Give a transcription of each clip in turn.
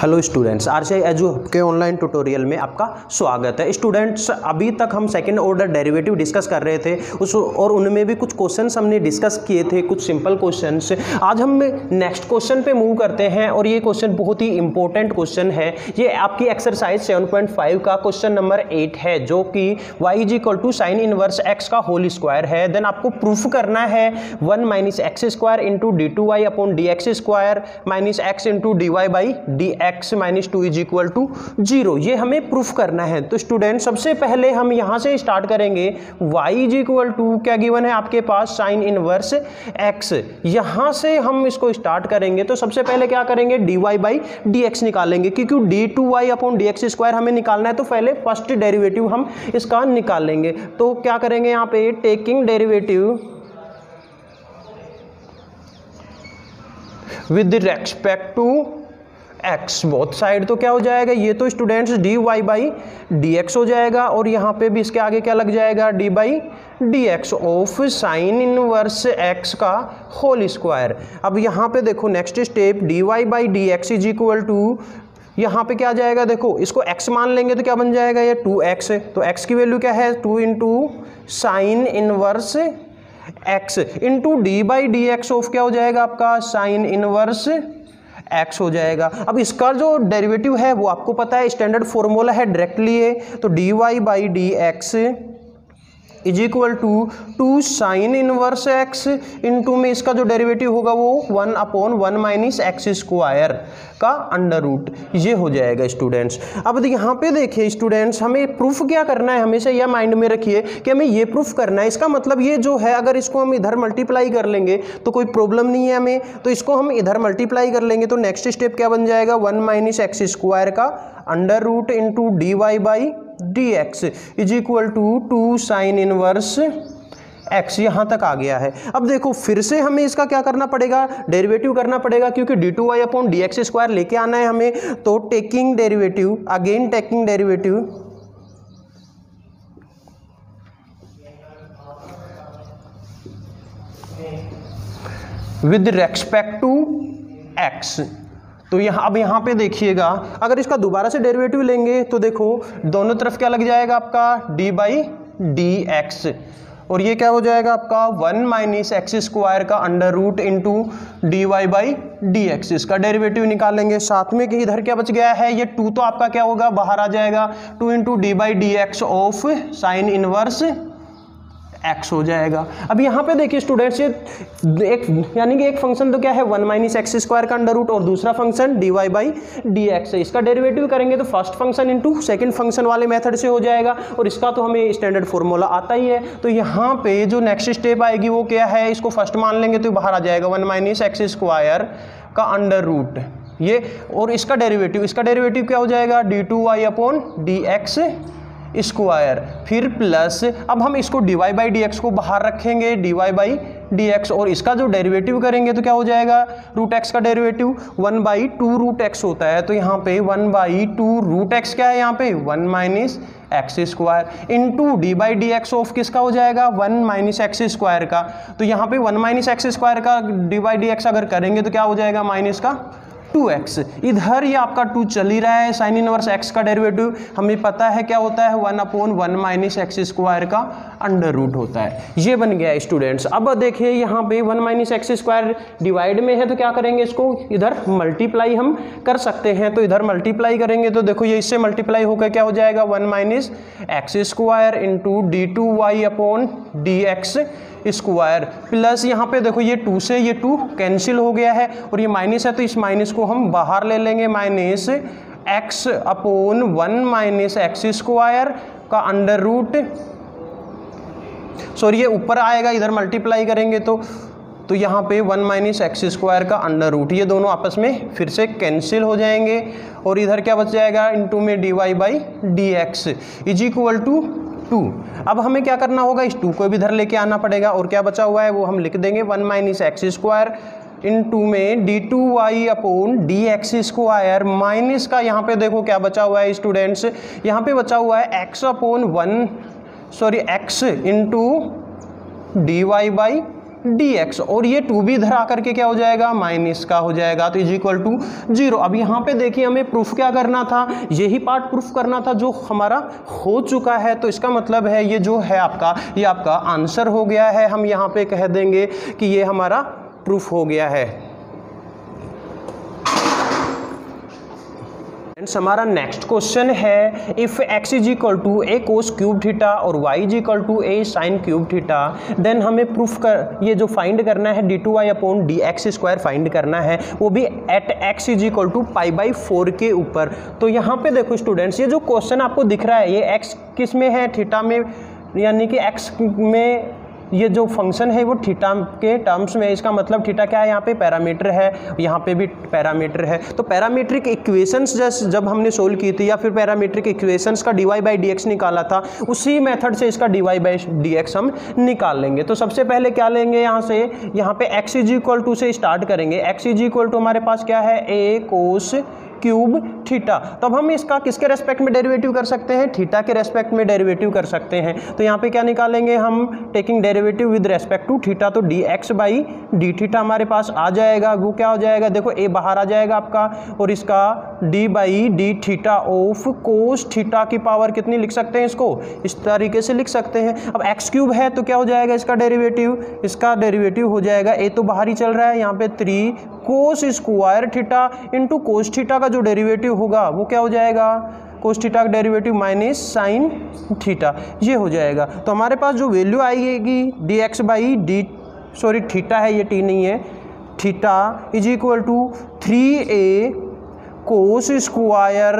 Hello students R C Edu के online tutorial में आपका स्वागत है। स्टूडेंट्स, अभी तक हम सेकंड ऑर्डर डेरिवेटिव डिस्कस कर रहे थे, उस और उनमें भी कुछ क्वेश्चंस हमने डिस्कस किए थे, कुछ सिंपल क्वेश्चंस आज हम नेक्स्ट क्वेश्चन पे मूव करते हैं और ये क्वेश्चन बहुत ही इंपॉर्टेंट क्वेश्चन है। ये आपकी एक्सरसाइज सेवन का क्वेश्चन नंबर एट है, जो कि y is equal to sine inverse x का होल स्क्वायर है। देन आपको प्रूफ करना है one minus x square into d two y upon d x square minus x into d y by d x minus two is equal to zero ये हमें proof करना है। तो student सबसे पहले हम यहाँ से स्टार्ट करेंगे। y इज़ इक्वल टू क्या गिवन है आपके पास? साइन इनवर्स x यहाँ से हम इसको स्टार्ट करेंगे। तो सबसे पहले क्या करेंगे? D y by d x निकालेंगे। क्योंकि d two y upon d x square हमें निकालना है तो पहले फ़र्स्ट डेरिवेटिव हम इसका निकालेंगे। तो क्या करेंगे यहाँ पे? Taking derivative with respect to x both side तो क्या हो जाएगा? ये तो students d y by d x हो जाएगा और यहाँ पे भी इसके आगे क्या लग जाएगा? D by d x of sine inverse x का होल स्क्वायर अब यहाँ पे देखो next step d y by d x is equal to यहाँ पे क्या जाएगा? देखो, इसको x मान लेंगे तो क्या बन जाएगा ये? टू एक्स तो x की वैल्यू क्या है? Two into sine inverse x into d by d x of क्या हो जाएगा आपका? साइन इनवर्स एक्स हो जाएगा। अब इसका जो डेरिवेटिव है, वो आपको पता है स्टैंडर्ड फॉर्मूला है डायरेक्टली है तो d y by d x is equal to two sine inverse x into में इसका जो डेरिवेटिव होगा वो one upon one minus x square का अंडर रूट ये हो जाएगा स्टूडेंट्स अब यहाँ पे देखिए स्टूडेंट्स हमें प्रूफ क्या करना है? हमेशा यह माइंड में रखिए कि हमें ये प्रूफ करना है। इसका मतलब ये जो है, अगर इसको हम इधर मल्टीप्लाई कर लेंगे तो कोई प्रॉब्लम नहीं है हमें। तो इसको हम इधर मल्टीप्लाई कर लेंगे तो नेक्स्ट स्टेप क्या बन जाएगा? वन माइनस एक्स स्क्वायर का under root into d y by d x is equal to two sine inverse x यहाँ तक आ गया है। अब देखो, फिर से हमें इसका क्या करना पड़ेगा? डेरिवेटिव करना पड़ेगा, क्योंकि d two y upon d x square लेके आना है हमें। तो taking derivative again taking derivative with respect to x तो यहाँ, अब यहाँ पे देखिएगा, अगर इसका दोबारा से डेरिवेटिव लेंगे तो देखो, दोनों तरफ़ क्या लग जाएगा आपका? d बाई डी एक्स और ये क्या हो जाएगा आपका? वन माइनस एक्स स्क्वायर का under root into d y by d x इसका डेरिवेटिव निकालेंगे। साथ में कि इधर क्या बच गया है? ये टू तो आपका क्या होगा? बाहर आ जाएगा। Two into d by d x of sine inverse x हो जाएगा। अब यहाँ पे देखिए स्टूडेंट्स ये एक, यानी कि एक फ़ंक्शन तो क्या है? वन माइनस एक्स स्क्वायर का अंडर रूट और दूसरा function d y by d x है। इसका डेरिवेटिव करेंगे तो first function into second function वाले मेथड से हो जाएगा और इसका तो हमें स्टैंडर्ड फॉर्मूला आता ही है। तो यहाँ पे जो नेक्स्ट स्टेप आएगी वो क्या है? इसको फ़र्स्ट मान लेंगे तो बाहर आ जाएगा। वन माइनस एक्स स्क्वायर का अंडर रूट ये, और इसका डेरिवेटिव इसका डेरिवेटिव क्या हो जाएगा? D two y upon d x square फिर प्लस अब हम इसको d y by d x को बाहर रखेंगे d y by d x और इसका जो डेरिवेटिव करेंगे तो क्या हो जाएगा? रूट एक्स का derivative one by two root x होता है तो यहाँ पे one by two root x क्या है यहाँ पे? One minus x square into d by d x of किसका हो जाएगा? वन माइनस एक्स स्क्वायर का। तो यहाँ पे वन माइनस एक्स स्क्वायर का डी बाई डी एक्स अगर करेंगे तो क्या हो जाएगा? माइनस का टू एक्स इधर ये आपका टू चल ही रहा है साइन इनवर्स एक्स का डेरिवेटिव हमें पता है क्या होता है? One upon one minus x square का अंडर रूट होता है। ये बन गया स्टूडेंट्स अब देखिए यहाँ पे one minus x square divide में है तो क्या करेंगे इसको? इधर मल्टीप्लाई हम कर सकते हैं। तो इधर मल्टीप्लाई करेंगे तो देखो ये इससे मल्टीप्लाई होकर क्या हो जाएगा? One minus x square into d two y upon d x square. Plus यहाँ पे देखो ये टू से ये टू कैंसिल हो गया है और ये माइनस है तो इस माइनस को हम बाहर ले लेंगे। Minus x upon one minus x square का अंडर रूट सॉरी ये ऊपर आएगा, इधर मल्टीप्लाई करेंगे तो। तो यहाँ पे वन माइनस एक्स स्क्वायर का अंडर रूट ये दोनों आपस में फिर से कैंसिल हो जाएँगे। और इधर क्या बच जाएगा? इंटू में d y by d x is equal to two. अब हमें क्या करना होगा? इस टू को भी इधर लेके आना पड़ेगा। और क्या बचा हुआ है? वो हम लिख देंगे। One minus x square into में d two y upon d x square minus का यहाँ पे देखो क्या बचा हुआ है स्टूडेंट्स? यहाँ पे बचा हुआ है x upon one, sorry, x into d y by d x और ये टू भी धरा करके क्या हो जाएगा? माइनस का हो जाएगा तो इज़ इक्वल टू ज़ीरो। अब यहाँ पे देखिए हमें प्रूफ क्या करना था? यही पार्ट प्रूफ करना था जो हमारा हो चुका है। तो इसका मतलब है ये जो है आपका, ये आपका आंसर हो गया है। हम यहाँ पे कह देंगे कि ये हमारा प्रूफ हो गया है। फ्रेंड्स हमारा नेक्स्ट क्वेश्चन है if x is equal to a cos cube theta और y is equal to a sine cube theta then हमें प्रूफ कर, ये जो फाइंड करना है d two y upon d x square find करना है, वो भी at x is equal to pi by four के ऊपर। तो यहाँ पे देखो स्टूडेंट्स ये जो क्वेश्चन आपको दिख रहा है, ये एक्स किसमें है? थीटा में, यानी कि एक्स में ये जो फ़ंक्शन है वो थीटा के टर्म्स में इसका मतलब थीटा क्या है? यहाँ पे पैरामीटर है, यहाँ पे भी पैरामीटर है। तो पैरामीट्रिक इक्वेशंस जैसे, जब हमने सोल्व की थी या फिर पैरामीट्रिक इक्वेशंस का डीवाई बाई डी निकाला था, उसी मेथड से इसका डीवाई बाई डी हम निकाल लेंगे। तो सबसे पहले क्या लेंगे यहाँ से? यहाँ पे एक्स इज़ इक्वल टू से स्टार्ट करेंगे। एक्स इज़ इक्वल टू हमारे पास क्या है? ए कोस क्यूब थीटा तो अब हम इसका किसके रेस्पेक्ट में डेरिवेटिव कर सकते हैं? थीटा के रेस्पेक्ट में डेरिवेटिव कर सकते हैं। तो यहाँ पे क्या निकालेंगे हम? Taking derivative with respect to theta तो d x by d theta हमारे पास आ जाएगा। वो क्या हो जाएगा? देखो ए बाहर आ जाएगा आपका। और इसका d by d theta of cos theta की पावर कितनी लिख सकते हैं इसको? इस तरीके से लिख सकते हैं। अब एक्स क्यूब है तो क्या हो जाएगा इसका डेरिवेटिव इसका डेरिवेटिव हो जाएगा। ए तो बाहर ही चल रहा है। यहाँ पे three cos square theta into cos theta का जो डेरिवेटिव होगा, वो क्या हो जाएगा? कोस थीटा का डेरिवेटिव माइनस साइन थीटा ये हो जाएगा। तो हमारे पास जो वैल्यू आएगी d x by d sorry theta है, ये टी नहीं है। Theta is equal to three a cos square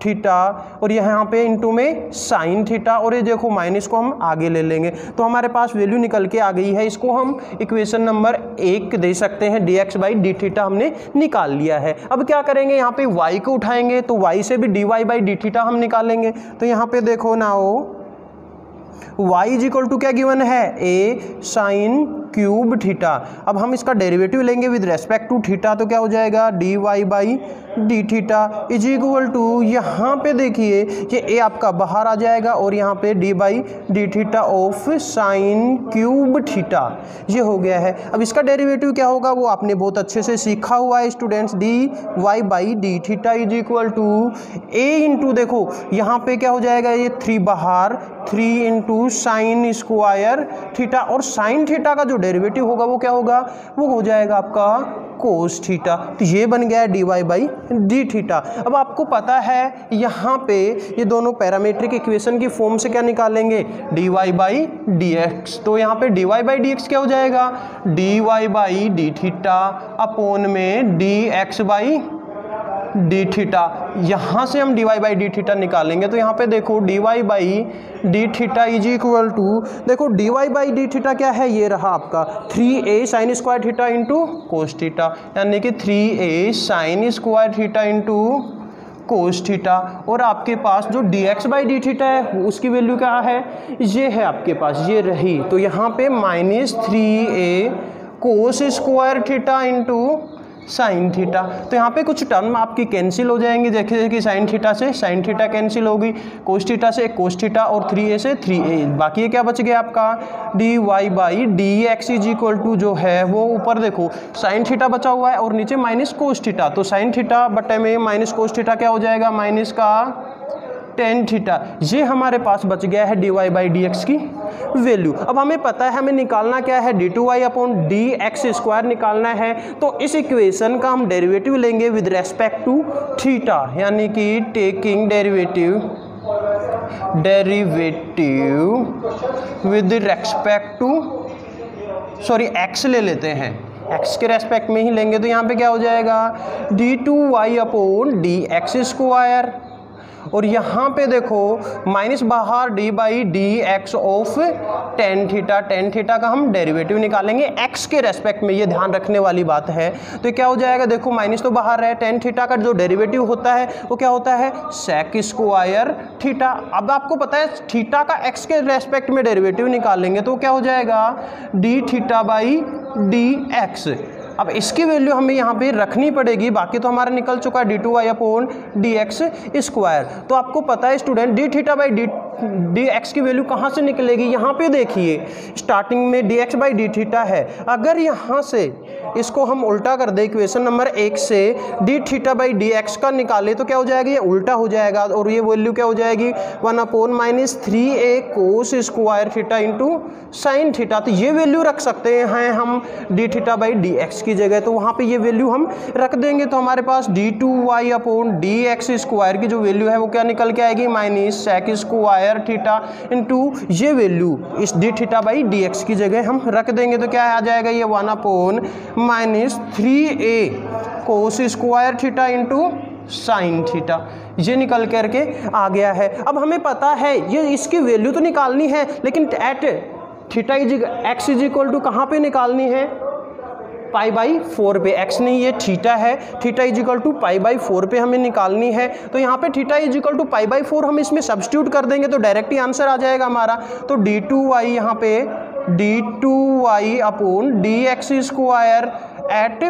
theta, और यहाँ पे इंटू में साइन थीटा, और ये देखो माइनस को हम आगे ले लेंगे। तो हमारे पास वैल्यू निकल के आ गई है, इसको हम इक्वेशन नंबर एक दे सकते हैं d x by d theta हमने निकाल लिया है। अब क्या करेंगे, यहाँ पे वाई को उठाएँगे तो वाई से भी d y by d theta हम निकालेंगे। तो यहाँ पे देखो ना हो y इज़ इक्वल टू क्या गिवन है? A sine cube theta. अब हम इसका डेरिवेटिव लेंगे विद रेस्पेक्ट टू थीटा तो क्या हो जाएगा? D y by d theta is equal to यहाँ पे देखिए ये ए आपका बाहर आ जाएगा और यहाँ पे d by d theta of sine cube theta, ये हो गया है। अब इसका डेरिवेटिव क्या होगा? वो आपने बहुत अच्छे से सीखा हुआ है students, d y by d theta is equal to a into, देखो, यहाँ पे क्या हो जाएगा? ये थ्री बाहर, three into sine square theta और साइन थीटा का जो डेरिवेटिव होगा, वो क्या होगा? वो हो जाएगा आपका कोस थीटा तो ये बन गया d y by d theta अब आपको पता है यहाँ पे ये दोनों पैरामीट्रिक इक्वेशन की फॉर्म से क्या निकालेंगे? D y by d x तो यहाँ पे d y by d x क्या हो जाएगा? D y by d theta upon में d x by d theta यहाँ से हम d y by d theta निकालेंगे तो यहाँ पे देखो d y by d theta is equal to देखो d y by d theta क्या है? ये रहा आपका three a sine square theta into cos theta यानी कि three a sine square theta into cos theta और आपके पास जो d x by d theta है उसकी वैल्यू क्या है? ये है आपके पास, ये रही तो यहाँ पे minus three a cos square theta into sine theta तो यहाँ पे कुछ टर्म आपकी कैंसिल हो जाएँगे। जैसे कि साइन थीटा से साइन थीटा कैंसिल होगी। कोस से कोस थीटा और थ्री ए से थ्री ए बाकी ये क्या बच गया आपका? D y by d x is equal to जो है वो ऊपर देखो। साइन थीटा बचा हुआ है और नीचे माइनस कोस तो साइन थीटा बटे में माइनस कोस क्या हो जाएगा? माइनस का टेन थीटा ये हमारे पास बच गया है d y by d x की वैल्यू अब हमें पता है, हमें निकालना क्या है? D two y upon d x square निकालना है। तो इस इक्वेशन का हम डेरिवेटिव लेंगे विद रेस्पेक्ट टू थीटा यानी कि taking derivative derivative with respect to sorry x ले लेते हैं। एक्स के रेस्पेक्ट में ही लेंगे तो यहाँ पे क्या हो जाएगा? D two y upon d x square और यहाँ पे देखो माइनस बाहर d by d x of tan theta tan theta का हम डेरिवेटिव निकालेंगे। एक्स के रेस्पेक्ट में ये ध्यान रखने वाली बात है। तो क्या हो जाएगा? देखो माइनस तो बाहर है टेन थीटा का जो डेरिवेटिव होता है, वो क्या होता है? सेक स्क्वायर थीटा अब आपको पता है थीटा का एक्स के रेस्पेक्ट में डेरिवेटिव निकालेंगे तो क्या हो जाएगा? D theta by d x अब इसकी वैल्यू हमें यहाँ पे रखनी पड़ेगी। बाकी तो हमारा निकल चुका है d two y upon d x square तो आपको पता है student d theta by d d x की वैल्यू कहाँ से निकलेगी? यहाँ पे देखिए स्टार्टिंग में d x by d theta है। अगर यहाँ से इसको हम उल्टा कर दें इक्वेशन नंबर एक से d theta by d x का निकाले तो क्या हो जाएगा? ये उल्टा हो जाएगा और ये वैल्यू क्या हो जाएगी? One upon minus three a cos square theta into sine theta तो ये वैल्यू रख सकते हैं हम d theta by d x की जगह। तो वहाँ पे ये वैल्यू हम रख देंगे। तो हमारे पास d two y upon d x square की जो वैल्यू है, वो क्या निकल के आएगी? Minus sec square theta into ये वैल्यू इस d theta by d x की जगह हम रख देंगे तो क्या आ जाएगा? ये one upon minus three a cos square theta into sine theta ये निकल करके आ गया है। अब हमें पता है, ये इसकी वैल्यू तो निकालनी है, लेकिन at theta is x is equal to कहाँ पर निकालनी है? पाई बाई फोर पे। एक्स नहीं, ये थीटा है। Theta is equal to pi by four पे हमें निकालनी है। तो यहाँ पे theta is equal to pi by four हम इसमें सब्सटीट्यूट कर देंगे तो डायरेक्ट ही आंसर आ जाएगा हमारा। तो डी टू वाई यहाँ पे d two y upon d x square at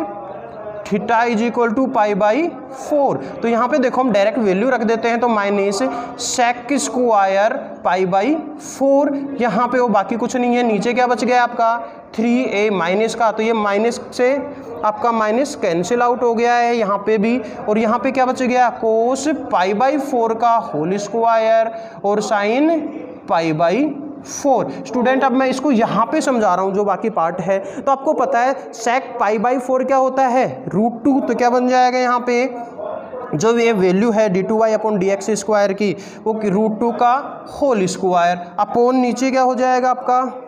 theta is equal to pi by four तो यहाँ पे देखो हम डायरेक्ट वैल्यू रख देते हैं तो minus sec square pi by four यहाँ पे वो बाकी कुछ नहीं है। नीचे क्या बच गया आपका? थ्री ए माइनस का। तो ये माइनस से आपका माइनस कैंसिल आउट हो गया है यहाँ पे भी। और यहाँ पे क्या बच गया? कोस पाई बाई फोर का होल स्क्वायर और sine pi by four. Student, अब मैं इसको यहाँ पे समझा रहा हूँ जो बाकी पार्ट है। तो आपको पता है सेक पाई बाई फोर क्या होता है? रूट टू तो क्या बन जाएगा यहाँ पे? जो ये वैल्यू है d two y upon d x square की, वो रूट टू का होल स्क्वायर अपॉन नीचे क्या हो जाएगा आपका?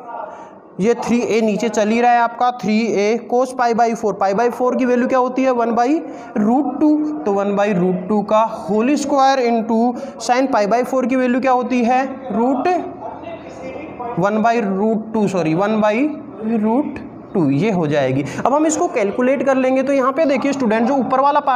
ये थ्री ए नीचे चल ही रहा है आपका three a cos pi by four pi by four की वैल्यू क्या होती है? वन बाई रूट टू तो वन बाई रूट टू का whole square into sine pi by four की वैल्यू क्या होती है? Root one by root two sorry one by root two, ये हो जाएगी। अब हम इसको कैलकुलेट कर लेंगे तो यहाँ पे देखिए स्टूडेंट जो ऊपर वाला पार्ट